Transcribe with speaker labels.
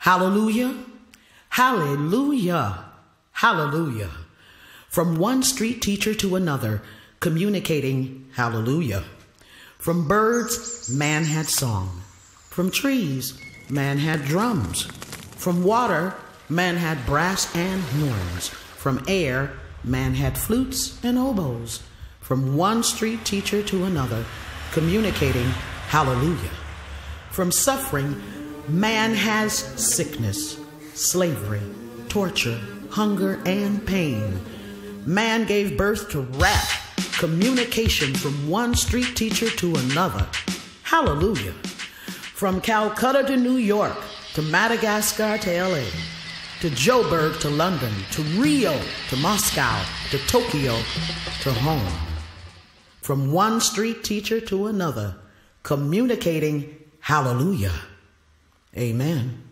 Speaker 1: Hallelujah. Hallelujah. Hallelujah. From one street teacher to another, communicating hallelujah. From birds, man had song. From trees, man had drums. From water, man had brass and horns. From air, man had flutes and oboes. From one street teacher to another, communicating hallelujah. From suffering, man has sickness, slavery, torture, hunger, and pain. Man gave birth to rap, communication from one street teacher to another. Hallelujah. From Calcutta to New York, to Madagascar to LA, to Joburg to London, to Rio to Moscow, to Tokyo to home. From one street teacher to another, communicating hallelujah. Amen.